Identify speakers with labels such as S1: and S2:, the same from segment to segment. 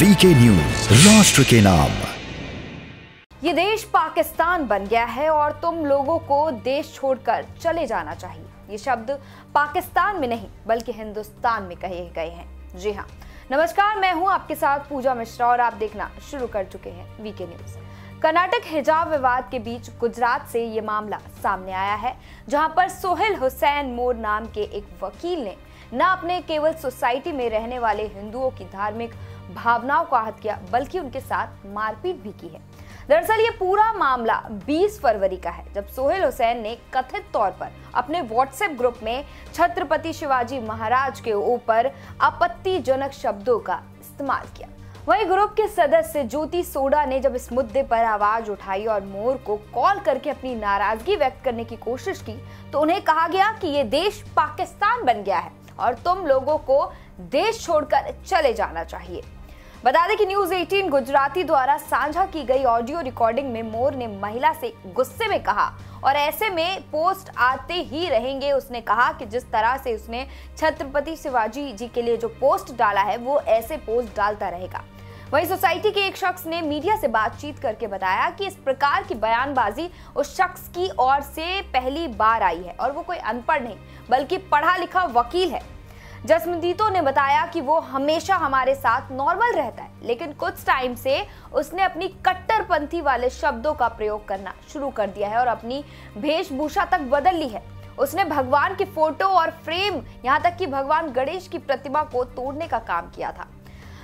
S1: VK news राष्ट्र के नाम।
S2: ये देश पाकिस्तान बन गया है और तुम लोगों को देश छोड़कर चले जाना चाहिए। ये शब्द पाकिस्तान में नहीं, बल्कि हिंदुस्तान में कहे गए हैं। जी हाँ। नमस्कार, मैं हूँ आपके साथ पूजा मिश्रा और आप देखना शुरू कर चुके हैं वीके न्यूज़ कर्नाटक हिजाब विवाद के बीच गुजरात से ये मामला सामने आया है, जहाँ पर सोहेल हुसैन मोर नाम के एक वकील ने न अपने केवल सोसाइटी में रहने वाले हिंदुओं की धार्मिक भावनाओं को आहत किया, बल्कि उनके साथ मारपीट भी की है। दरअसल ये पूरा मामला 20 फरवरी का है, जब सोहेल हुसैन ने कथित तौर पर अपने व्हाट्सएप ग्रुप में छत्रपति शिवाजी महाराज के ऊपर आपत्तिजनक शब्दों का इस्तेमाल किया। वहीं ग्रुप के सदस्य ज्योति सोडा ने जब इस मुद्दे पर आवाज़ उठाई और मोर को कॉल करके अपनी नाराज़गी व्यक्त करने की कोशिश की तो उन्हें कहा गया कि ये देश पाकिस्तान बन गया है। और तुम लोगों को देश छोड़कर चले जाना चाहिए। बता दें कि न्यूज़ 18 गुजराती द्वारा साझा की गई ऑडियो रिकॉर्डिंग में मोर ने महिला से गुस्से में कहा और ऐसे में पोस्ट आते ही रहेंगे। उसने कहा कि जिस तरह से उसने छत्रपति शिवाजी जी के लिए जो पोस्ट डाला है, वो ऐसे पोस्ट डालता रहेगा। वहीं सोसाइटी के एक शख्स ने मीडिया से बातचीत करके बताया कि इस प्रकार की बयानबाजी उस शख्स की ओर से पहली बार आई है और वो कोई अनपढ़ नहीं, बल्कि पढ़ा लिखा वकील है। जसमदीतो ने बताया कि वो हमेशा हमारे साथ नॉर्मल रहता है, लेकिन कुछ टाइम से उसने अपनी कट्टरपंथी वाले शब्दों का प्रयोग करना शुरू कर दिया है और अपनी वेशभूषा तक बदल ली है। उसने भगवान की फ़ोटो और फ्रेम, यहाँ तक कि भगवान गणेश की प्रतिमा को तोड़ने का काम किया था।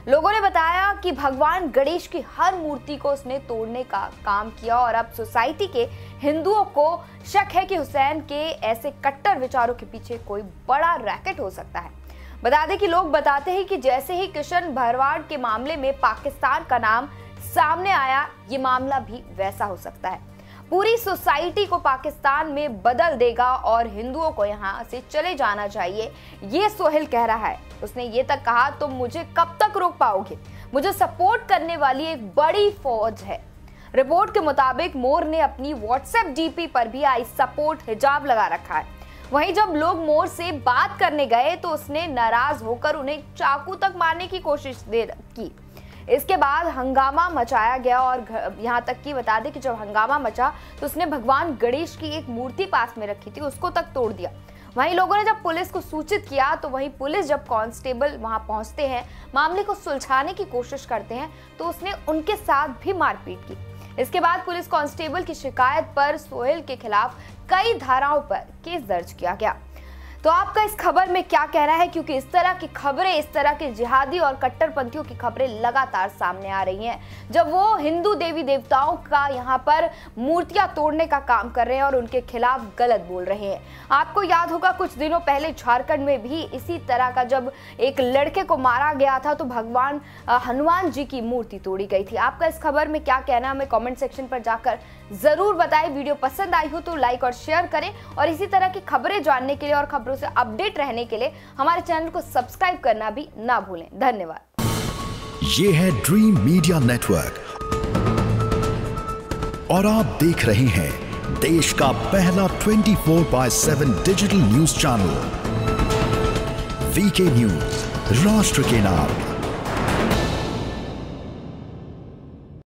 S2: लोगों ने बताया कि भगवान गणेश की हर मूर्ति को उसने तोड़ने का काम किया और अब सोसाइटी के हिंदुओं को शक है कि हुसैन के ऐसे कट्टर विचारों के पीछे कोई बड़ा रैकेट हो सकता है। बता दें कि लोग बताते हैं कि जैसे ही किशन भरवाड़ के मामले में पाकिस्तान का नाम सामने आया, ये मामला भी वैसा हो सकता है। पूरी सोसाइटी को पाकिस्तान में बदल देगा और हिंदुओं को यहाँ से चले जाना चाहिए, ये सोहेल कह रहा है। उसने ये तक कहा, तुम तो मुझे कब तक रोक पाओगे? मुझे सपोर्ट करने वाली एक बड़ी फौज है। रिपोर्ट के मुताबिक, मोर ने अपनी व्हाट्सएप डीपी पर भी आई सपोर्ट हिजाब लगा रखा है। वहीं जब लोग मोर से बात करने गए तो उसने नाराज़ होकर उन्हें चाकू तक मारने की कोशिश दे की इसके बाद हंगामा मचाया गया और यहाँ तक कि बता दें कि जब हंगामा मचा तो उसने भगवान गणेश की एक मूर्ति पास में रखी थी, उसको तक तोड़ दिया। वहीं लोगों ने जब पुलिस को सूचित किया तो वहीं पुलिस जब कांस्टेबल वहाँ पहुँचते हैं, मामले को सुलझाने की कोशिश करते हैं तो उसने उनके साथ भी मारपीट की। इसके बाद पुलिस कांस्टेबल की शिकायत पर सोहेल के खिलाफ कई धाराओं पर केस दर्ज किया गया। तो आपका इस खबर में क्या कहना है? क्योंकि इस तरह की खबरें, इस तरह के जिहादी और कट्टरपंथियों की खबरें लगातार सामने आ रही हैं। जब वो हिंदू देवी देवताओं का यहाँ पर मूर्तियाँ तोड़ने का काम कर रहे हैं और उनके खिलाफ गलत बोल रहे हैं। आपको याद होगा, कुछ दिनों पहले झारखंड में भी इसी तरह का जब एक लड़के को मारा गया था तो भगवान हनुमान जी की मूर्ति तोड़ी गई थी। आपका इस खबर में क्या कहना है? हमें कॉमेंट सेक्शन पर जाकर ज़रूर बताएँ। वीडियो पसंद आई हो तो लाइक और शेयर करें। और इसी तरह की खबरें जानने के लिए और खबरों से अपडेट रहने के लिए हमारे चैनल को सब्सक्राइब करना भी ना भूलें। धन्यवाद।
S1: ये है ड्रीम मीडिया नेटवर्क और आप देख रहे हैं देश का पहला 24 four by seven digital news channel VK news राष्ट्र के नाम।